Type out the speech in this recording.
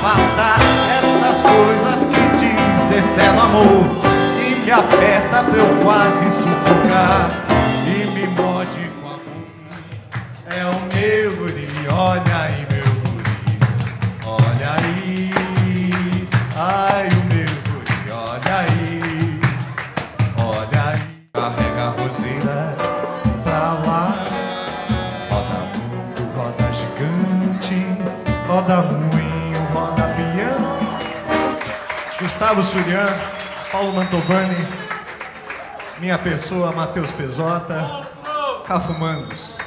afastar, essas coisas que diz eterno amor, e me aperta pra eu quase sufocar, e me morde com a boca. É o meu guri, olha aí meu guri, olha aí, ai o meu guri, olha aí, olha aí, carrega a roseira pra lá, roda mundo, roda gigante, roda piano. Gustavo Surian, Paulo Mantovani, minha pessoa, Matheus Pezota, Cafumangos.